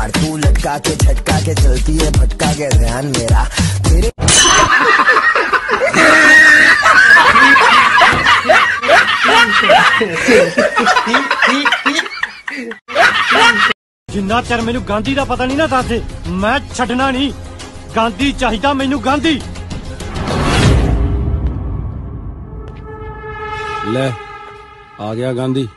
पहाड़ तू लटका के झटका के चलती है भटका के ध्यान मेरा तेरे ਜਿੰਨਾ ਚਿਰ ਮੈਨੂੰ ਗਾਂਧੀ ਦਾ ਪਤਾ ਨਹੀਂ ਨਾ ਦੱਸਦੇ ਮੈਂ ਛੱਡਣਾ ਨਹੀਂ ਗਾਂਧੀ ਚਾਹੀਦਾ ਮੈਨੂੰ ਗਾਂਧੀ ਲੈ ਆ ਗਿਆ ਗਾਂਧੀ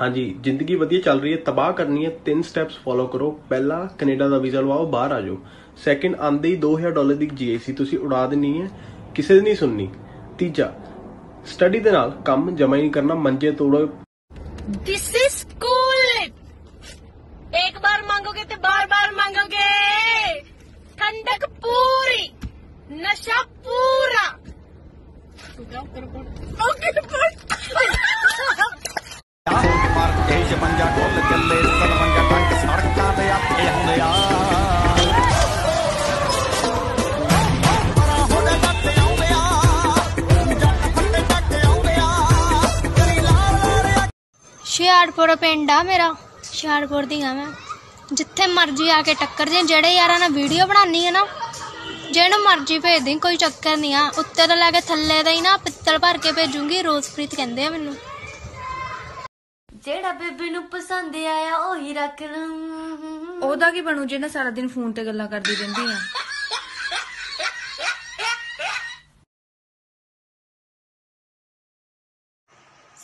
ਹਾਂਜੀ ਜ਼ਿੰਦਗੀ ਵਧੀਆ ਚੱਲ ਰਹੀ ਹੈ ਤਬਾਹ ਕਰਨੀ ਹੈ ਤਿੰਨ ਸਟੈਪਸ ਫੋਲੋ ਕਰੋ। ਪਹਿਲਾ ਕੈਨੇਡਾ ਦਾ ਵੀਜ਼ਾ ਲਵਾਓ ਬਾਹਰ ਆ ਜਾਓ। ਸੈਕਿੰਡ ਆਂਦੇ ਹੀ 2000 ਡਾਲਰ ਦੀ ਜੀਏਸੀ ਤੁਸੀਂ ਉਡਾ ਦੇਣੀ ਹੈ ਕਿਸੇ ਦੀ ਨਹੀਂ ਸੁਣਨੀ। ਤੀਜਾ ਸਟੱਡੀ ਦੇ ਨਾਲ ਕੰਮ ਜਮਾ ਹੀ ਕਰਨਾ ਮੰਜੇ ਤੋੜੋ। ਦਿਸ ਇਜ਼ ਕੂਲ ਇੱਕ ਵਾਰ ਮੰਗੋਗੇ ਤੇ ਬਾਰ-ਬਾਰ ਮੰਗੋਗੇ। ਠੰਡਕ ਪੂਰੀ ਨਸ਼ਾ ਪੂਰਾ। ਓਕੇ ਹੁਸ਼ਿਆਰਪੁਰ ਪਿੰਡ ਆ ਮੇਰਾ, ਹੁਸ਼ਿਆਰਪੁਰ ਦੀ ਆ ਮੈਂ। ਜਿੱਥੇ ਮਰਜ਼ੀ ਆ ਕੇ ਟੱਕਰ ਜੇ ਜਿਹੜੇ ਯਾਰਾਂ ਨਾਲ ਵੀਡੀਓ ਬਣਾਉਣੀ ਹੈ ਨਾ, ਜਿਹਨੂੰ ਮਰਜ਼ੀ ਭੇਜ ਦੇ ਕੋਈ ਚੱਕਰ ਨਹੀਂ ਆ। ਉੱਤੇ ਤੋਂ ਲੈ ਕੇ ਥੱਲੇ ਦਾ ਹੀ ਨਾ ਪਿੱਤਲ ਭਰ ਕੇ ਭੇਜੂੰਗੀ, ਰੋਜ਼ਪ੍ਰੀਤ ਕਹਿੰਦੇ ਆ ਮੈਨੂੰ। ਜਿਹੜਾ ਬੇਬੇ ਨੂੰ ਪਸੰਦ ਆਇਆ, ਉਹੀ ਰੱਖ ਲਾਂ। ਉਹਦਾ ਕੀ ਬਣੂ ਜੇ ਸਾਰਾ ਦਿਨ ਫੋਨ ਤੇ ਗੱਲਾਂ ਕਰਦੀ ਰਹਿੰਦੀ ਆ।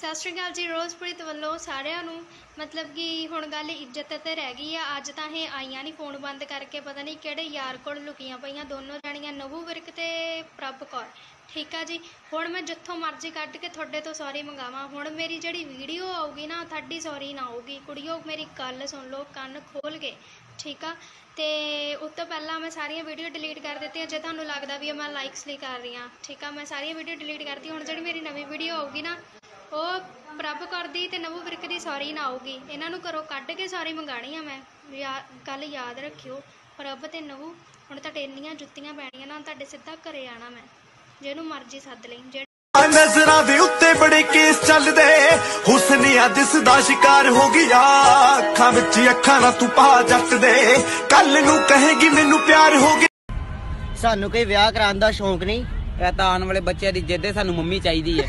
ਸਤਿ ਸ਼੍ਰੀ ਅਕਾਲ ਜੀ, ਰੋਜ਼ਪ੍ਰੀਤ ਵੱਲੋਂ ਸਾਰਿਆਂ ਨੂੰ। ਮਤਲਬ ਕਿ ਹੁਣ ਗੱਲ ਇੱਜ਼ਤ ਤੇ ਰਹਿ ਗਈ ਆ। ਅੱਜ ਤਾਂ ਇਹ ਆਈਆਂ ਨਹੀਂ ਫੋਨ ਬੰਦ ਕਰਕੇ, ਪਤਾ ਨਹੀਂ ਕਿਹੜੇ ਯਾਰ ਕੋਲ ਲੁਕੀਆਂ ਪਈਆਂ। ਦੋਨੋਂ ਜਾਣੀਆਂ, ਨਵੂ ਵਿਰਕ ਤੇ ਪ੍ਰਭ ਕੌਰ। ਠੀਕ ਆ ਜੀ, ਹੁਣ ਮੈਂ ਜਿੱਥੋਂ ਮਰਜ਼ੀ ਕੱਢ ਕੇ ਤੁਹਾਡੇ ਤੋਂ ਸੌਰੀ ਮੰਗਾਵਾਂ। ਹੁਣ ਮੇਰੀ ਜਿਹੜੀ ਵੀਡੀਓ ਆਊਗੀ ਨਾ, ਤੁਹਾਡੀ ਸੌਰੀ ਨਾ ਆਊਗੀ। ਕੁੜੀਓ, ਮੇਰੀ ਗੱਲ ਸੁਣ ਲਓ, ਕੰਨ ਖੋਲ ਕੇ। ਠੀਕ ਆ? ਤੇ ਉਸ ਤੋਂ ਪਹਿਲਾਂ ਮੈਂ ਸਾਰੀਆਂ ਵੀਡੀਓ ਡਿਲੀਟ ਕਰ ਦਿੱਤੀਆਂ। ਜੇ ਤੁਹਾਨੂੰ ਲੱਗਦਾ ਵੀ ਇਹ ਮੈਂ ਲਾਈਕਸ ਲਈ ਕਰ ਰਹੀ ਹਾਂ। ਠੀਕ ਆ? ਮੈਂ ਸਾਰੀਆਂ ਵੀਡੀਓ ਡਿਲੀਟ ਕਰਤੀ ਹੁਣ ਜਿਹੜੀ ਮੇਰੀ ਨਵੀਂ ਵੀਡੀਓ ਆਊਗੀ ਨਾ ਉਹ ਪ੍ਰਭ ਕਰਦੀ ਤੇ ਨਵੂ ਵਿਰਕ ਦੀ ਸੌਰੀ ਨਾ ਆਊਗੀ। ਇਹਨਾਂ ਨੂੰ ਘਰੋਂ ਕੱਢ ਕੇ ਸੌਰੀ ਮੰਗਾਣੀ ਆ ਮੈਂ। ਯਾ- ਗੱਲ ਯਾਦ ਰੱਖਿਓ ਪ੍ਰਭ ਤੇ ਨਵੂ ਹੁਣ ਤੁਹਾਡੇ ਇੰਨੀਆਂ ਜੁੱਤੀਆਂ ਪੈਣੀਆਂ ਨਾ ਤੁਹਾਡੇ ਸਿੱਧਾ ਘਰੇ ਆਣਾ ਮੈਂ। ਜਿਹਨੂੰ ਮਰਜ਼ੀ ਸੱਦ ਲਈ ਜਿਹੜੇ ਨਜ਼ਰਾਂ ਦੇ ਉੱਤੇ ਬੜੇ ਕੇਸ ਚੱਲਦੇ। ਹੁਸਨੀਆ ਦਿਸ ਦਾ ਸ਼ਿਕਾਰ ਹੋ ਗਿਆ। ਅੱਖਾਂ ਵਿੱਚ ਅੱਖਾਂ ਨਾ ਤੂੰ ਪਾ ਜੱਟ ਦੇ ਕੱਲ ਨੂੰ ਕਹੇਗੀ ਮੈਨੂੰ ਪਿਆਰ ਹੋ ਗਿਆ। ਸਾਨੂੰ ਕੋਈ ਵਿਆਹ ਕਰਾਉਣ ਦਾ ਸ਼ੌਂਕ ਨਹੀਂ। ਇਹ ਤਾਂ ਆਉਣ ਵਾਲੇ ਬੱਚਿਆਂ ਦੀ ਜਿੱਦ ਸਾਨੂੰ ਮੰਮੀ ਚਾਹੀਦੀ ਹੈ